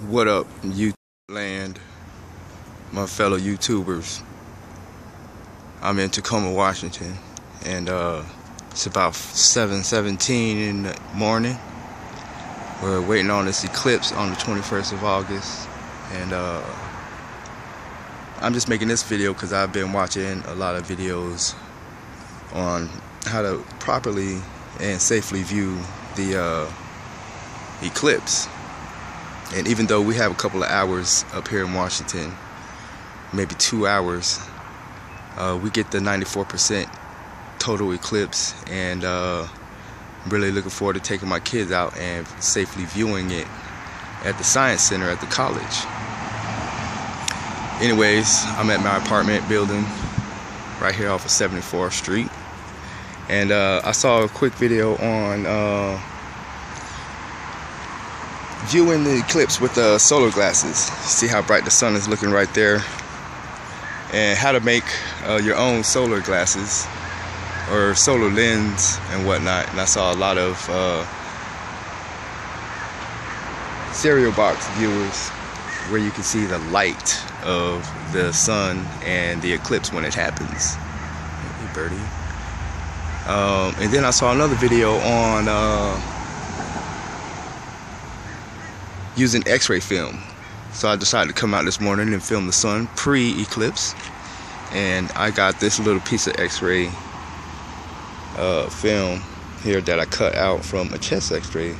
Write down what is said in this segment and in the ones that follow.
What up, YouTube land, my fellow YouTubers? I'm in Tacoma, Washington, and uh, it's about 7:17 in the morning. We're waiting on this eclipse on the 21st of August, and uh, I'm just making this video because I've been watching a lot of videos on how to properly and safely view the uh, eclipse. And even though we have a couple of hours up here in Washington, maybe two hours, uh, we get the 94% total eclipse. And uh, I'm really looking forward to taking my kids out and safely viewing it at the Science Center at the college. Anyways, I'm at my apartment building right here off of 74th Street. And uh, I saw a quick video on uh, viewing the eclipse with the solar glasses. See how bright the sun is looking right there. And how to make uh, your own solar glasses or solar lens and whatnot. And I saw a lot of uh, stereo box viewers where you can see the light of the sun and the eclipse when it happens. Hey, birdie. Um, and then I saw another video on uh, using x-ray film. So I decided to come out this morning and film the sun pre-eclipse. And I got this little piece of x-ray uh, film here that I cut out from a chest x-ray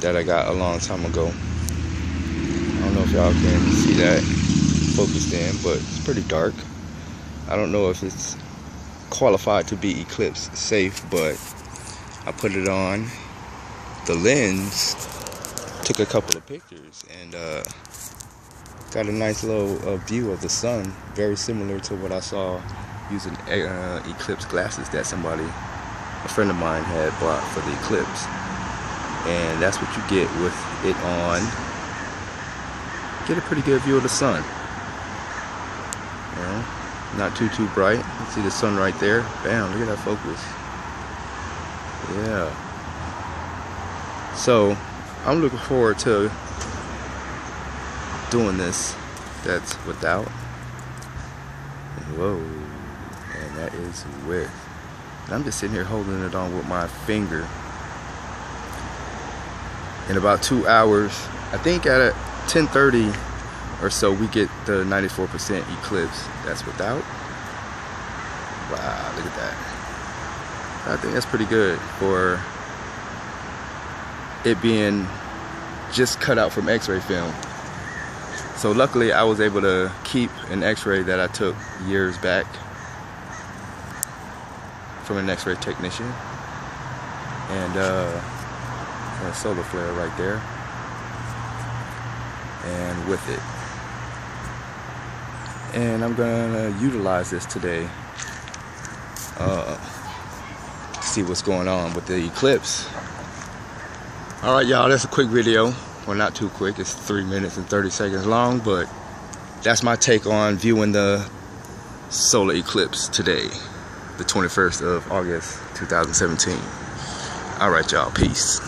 that I got a long time ago. I don't know if y'all can see that focused in, but it's pretty dark. I don't know if it's qualified to be eclipse safe, but I put it on. The lens took a couple of pictures and uh, got a nice little uh, view of the sun, very similar to what I saw using uh, eclipse glasses that somebody, a friend of mine, had bought for the eclipse. And that's what you get with it on. Get a pretty good view of the sun. Not too too bright. You see the sun right there. Bam! Look at that focus. Yeah. So I'm looking forward to doing this. That's without. Whoa. And that is with. And I'm just sitting here holding it on with my finger. In about two hours, I think at 10:30 or so, we get the 94% eclipse. That's without. Wow, look at that. I think that's pretty good for it being just cut out from x-ray film. So luckily I was able to keep an x-ray that I took years back from an x-ray technician. And uh, a solar flare right there. And with it. And I'm gonna utilize this today. Uh, see what's going on with the eclipse. All right, y'all, that's a quick video. Well, not too quick. It's three minutes and 30 seconds long, but that's my take on viewing the solar eclipse today, the 21st of August, 2017. All right, y'all, peace.